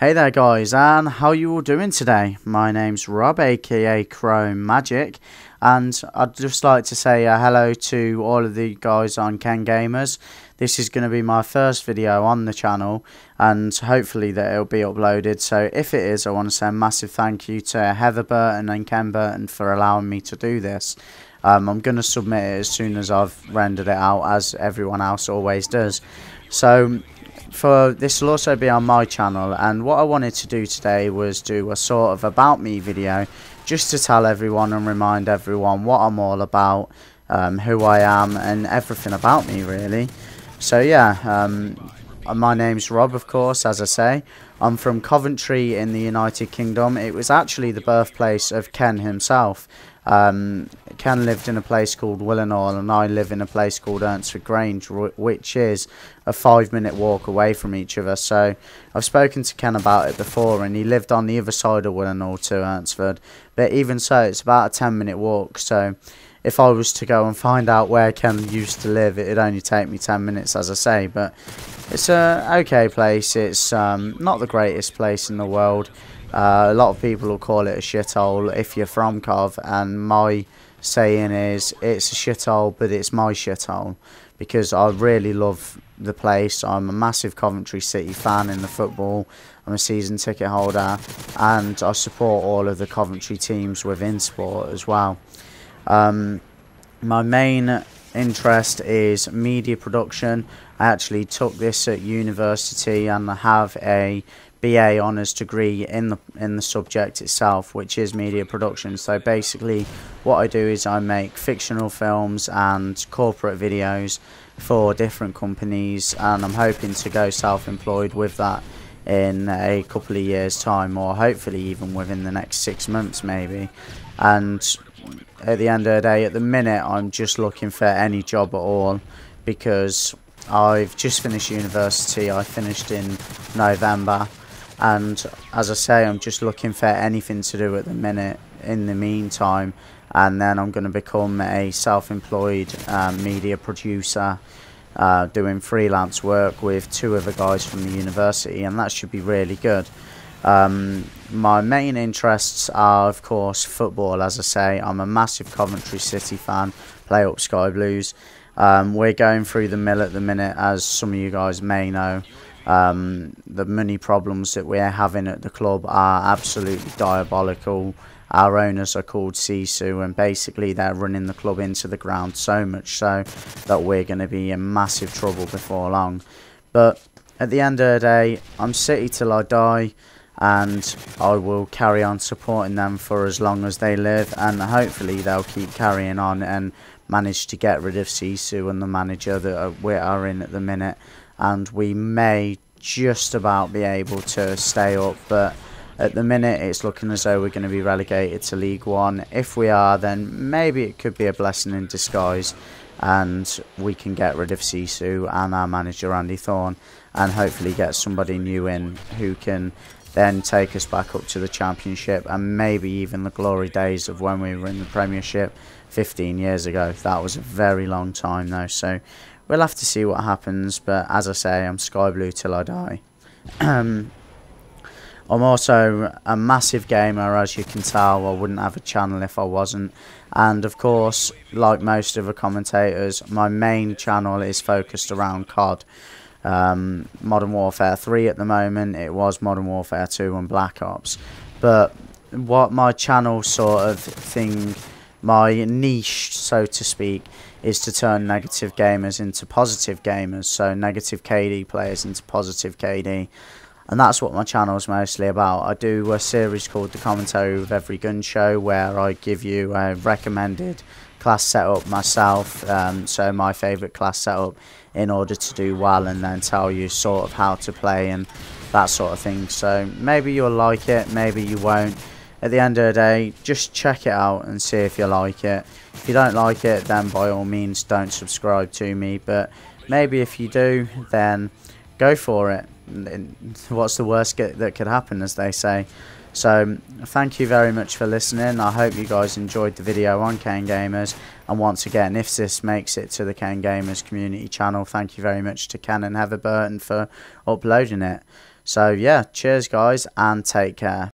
Hey there guys and how you all doing today? My name's Rob aka Chrome Magic and I'd just like to say uh, hello to all of the guys on Ken Gamers. This is going to be my first video on the channel and hopefully that it'll be uploaded so if it is I want to say a massive thank you to Heather Burton and Ken Burton for allowing me to do this. Um, I'm going to submit it as soon as I've rendered it out as everyone else always does. So for this will also be on my channel and what I wanted to do today was do a sort of about me video just to tell everyone and remind everyone what I'm all about um, who I am and everything about me really. So yeah um, my name's Rob of course as I say. I'm from Coventry in the United Kingdom. It was actually the birthplace of Ken himself um, Ken lived in a place called Willenhall and I live in a place called Ernesford Grange, which is a five minute walk away from each other. So I've spoken to Ken about it before and he lived on the other side of Willenhall to Ernesford. But even so, it's about a 10 minute walk. So if I was to go and find out where Ken used to live, it'd only take me 10 minutes, as I say. But it's a okay place. It's um, not the greatest place in the world. Uh, a lot of people will call it a shithole if you're from Cov, and my saying is it's a shithole, but it's my shithole because I really love the place. I'm a massive Coventry City fan in the football. I'm a season ticket holder, and I support all of the Coventry teams within sport as well. Um, my main interest is media production. I actually took this at university and I have a BA honours degree in the in the subject itself, which is media production. So basically, what I do is I make fictional films and corporate videos for different companies, and I'm hoping to go self-employed with that in a couple of years' time, or hopefully even within the next six months, maybe. And at the end of the day, at the minute, I'm just looking for any job at all because I've just finished university. I finished in November and as I say I'm just looking for anything to do at the minute in the meantime. And then I'm going to become a self-employed um, media producer uh, doing freelance work with two other guys from the university and that should be really good. Um, my main interests are of course football. As I say I'm a massive Coventry City fan play up Sky Blues. Um, we're going through the mill at the minute as some of you guys may know um, the money problems that we're having at the club are absolutely diabolical. Our owners are called Sisu, and basically they're running the club into the ground so much so that we're going to be in massive trouble before long. But at the end of the day, I'm City till I die, and I will carry on supporting them for as long as they live, and hopefully they'll keep carrying on and manage to get rid of Sisu and the manager that we are in at the minute and we may just about be able to stay up but at the minute it's looking as though we're going to be relegated to League One. If we are then maybe it could be a blessing in disguise and we can get rid of Sisu and our manager Andy Thorn and hopefully get somebody new in who can then take us back up to the championship and maybe even the glory days of when we were in the premiership 15 years ago that was a very long time though so we'll have to see what happens. But as I say, I'm sky blue till I die. I'm also a massive gamer, as you can tell. I wouldn't have a channel if I wasn't. And of course, like most of the commentators, my main channel is focused around COD. Um, Modern Warfare 3 at the moment, it was Modern Warfare 2 and Black Ops. But what my channel sort of thing, my niche, so to speak, is to turn negative gamers into positive gamers. So negative KD players into positive KD. And that's what my channel is mostly about. I do a series called The Commentary with Every Gun Show where I give you a recommended class setup myself. Um, so my favourite class setup in order to do well and then tell you sort of how to play and that sort of thing. So maybe you'll like it, maybe you won't at the end of the day, just check it out and see if you like it. If you don't like it, then by all means don't subscribe to me. But maybe if you do, then go for it. What's the worst that could happen, as they say. So, thank you very much for listening. I hope you guys enjoyed the video on Ken Gamers. And once again, if this makes it to the Ken Gamers community channel, thank you very much to Ken and Heather Burton for uploading it. So yeah, cheers guys and take care.